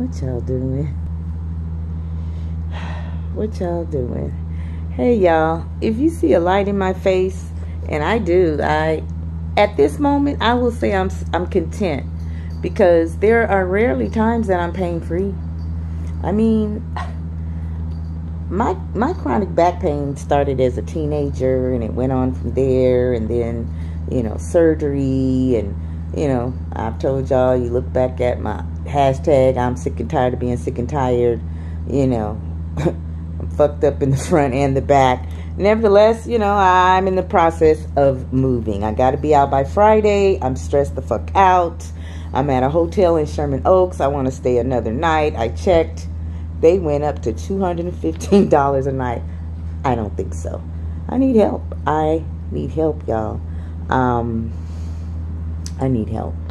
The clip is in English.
What y'all doing? What y'all doing? Hey y'all, if you see a light in my face, and I do, I at this moment I will say I'm I'm content because there are rarely times that I'm pain free. I mean, my my chronic back pain started as a teenager and it went on from there and then, you know, surgery and you know, I've told y'all you look back at my hashtag I'm sick and tired of being sick and tired. You know, I'm fucked up in the front and the back. Nevertheless, you know, I'm in the process of moving. I got to be out by Friday. I'm stressed the fuck out. I'm at a hotel in Sherman Oaks. I want to stay another night. I checked. They went up to $215 a night. I don't think so. I need help. I need help, y'all. Um, I need help.